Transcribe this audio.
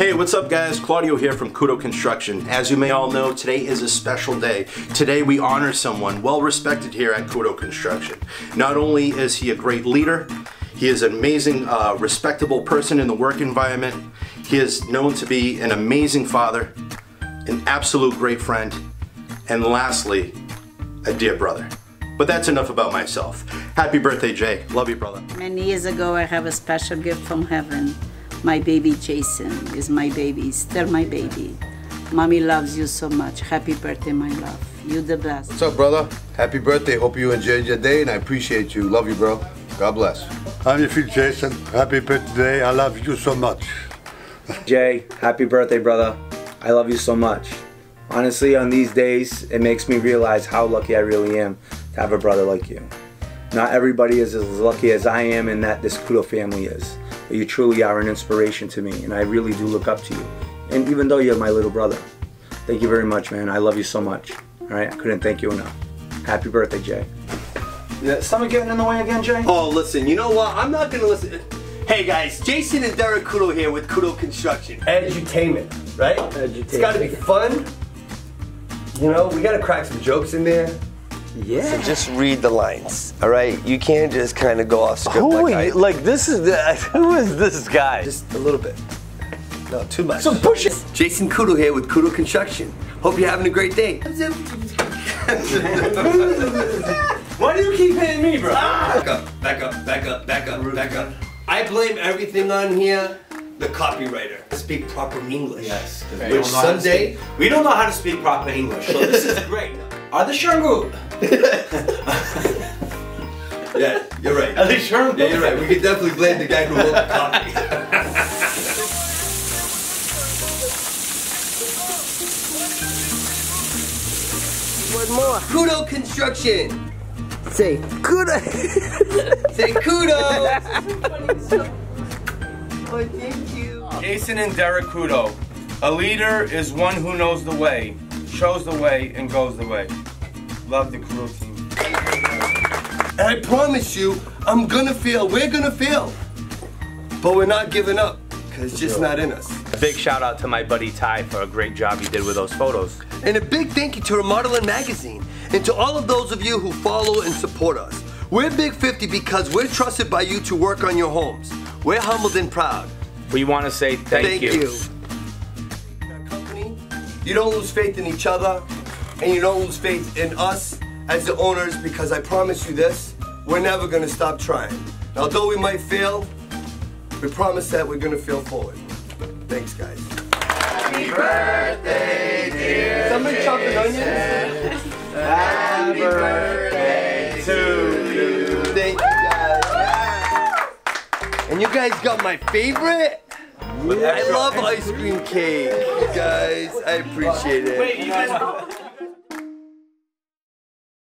Hey, what's up guys? Claudio here from Couto Construction. As you may all know, today is a special day. Today we honor someone well respected here at Couto Construction. Not only is he a great leader, he is an amazing, uh, respectable person in the work environment. He is known to be an amazing father, an absolute great friend, and lastly, a dear brother. But that's enough about myself. Happy birthday, Jay. Love you, brother. Many years ago, I have a special gift from heaven. My baby Jason is my baby, still my baby. Mommy loves you so much. Happy birthday, my love. You the best. What's up, brother? Happy birthday. Hope you enjoyed your day, and I appreciate you. Love you, bro. God bless. I'm your friend Jason. Happy birthday. I love you so much. Jay, happy birthday, brother. I love you so much. Honestly, on these days, it makes me realize how lucky I really am to have a brother like you. Not everybody is as lucky as I am and that this Couto family is. But you truly are an inspiration to me, and I really do look up to you. And even though you're my little brother, thank you very much, man. I love you so much. All right, I couldn't thank you enough. Happy birthday, Jay. Yeah, someone getting in the way again, Jay? Oh, listen, you know what? I'm not gonna listen. Hey guys, Jason and Derek Couto here with Couto Construction. Edutainment, right? It's gotta be fun. You know, we gotta crack some jokes in there. Yeah. So just read the lines, all right? You can't just kind of go off script Who like I like this is the, who is this guy? Just a little bit. No, too much. So push it. Jason Couto here with Couto Construction. Hope you're having a great day. Why do you keep hitting me, bro? Back up, back up, back up, back up, back up. I blame everything on here, the copywriter. Speak proper English. Yes. Which someday, we don't know how to speak proper English, so this is great. Are the Shangu? yeah, you're right. Are they Shangu? Yeah, you're right. We could definitely blame the guy who wrote the copy. One more. Couto Construction. Say good. Say kudos. oh, thank you. Jason and Derek Couto. A leader is one who knows the way, shows the way, and goes the way. Love the crew team. And I promise you, I'm gonna fail. We're gonna fail. But we're not giving up, because it's just not in us. A big shout out to my buddy Ty for a great job he did with those photos. And a big thank you to Remodeling Magazine and to all of those of you who follow and support us. We're Big 50 because we're trusted by you to work on your homes. We're humbled and proud. We want to say thank, Thank you. Company, you don't lose faith in each other and you don't lose faith in us as the owners because I promise you this, we're never gonna stop trying. Now, although we might fail, we promise that we're gonna fail forward. Thanks, guys. Happy birthday, dear Somebody chop an onion. Happy birthday to you. Thank you, guys. And you guys got my favorite? I love ice cream cake, guys. I appreciate it.